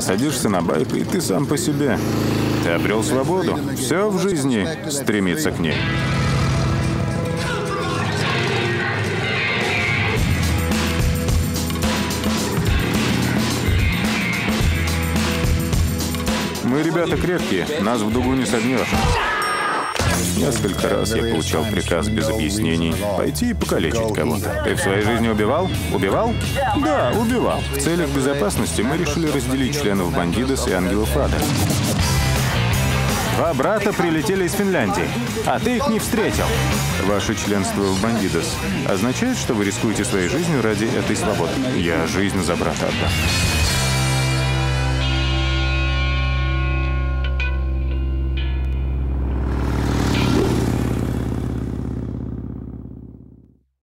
Садишься на байк, и ты сам по себе. Ты обрел свободу. Все в жизни стремится к ней. Мы ребята крепкие, нас в дугу не согнешь. Несколько раз я получал приказ без объяснений пойти и покалечить кого-то. Ты в своей жизни убивал? Убивал? Да, убивал. В целях безопасности мы решили разделить членов Бандидос и Ангелов Ада. Два брата прилетели из Финляндии, а ты их не встретил. Ваше членство в Бандидос означает, что вы рискуете своей жизнью ради этой свободы. Я жизнь за брата отдам.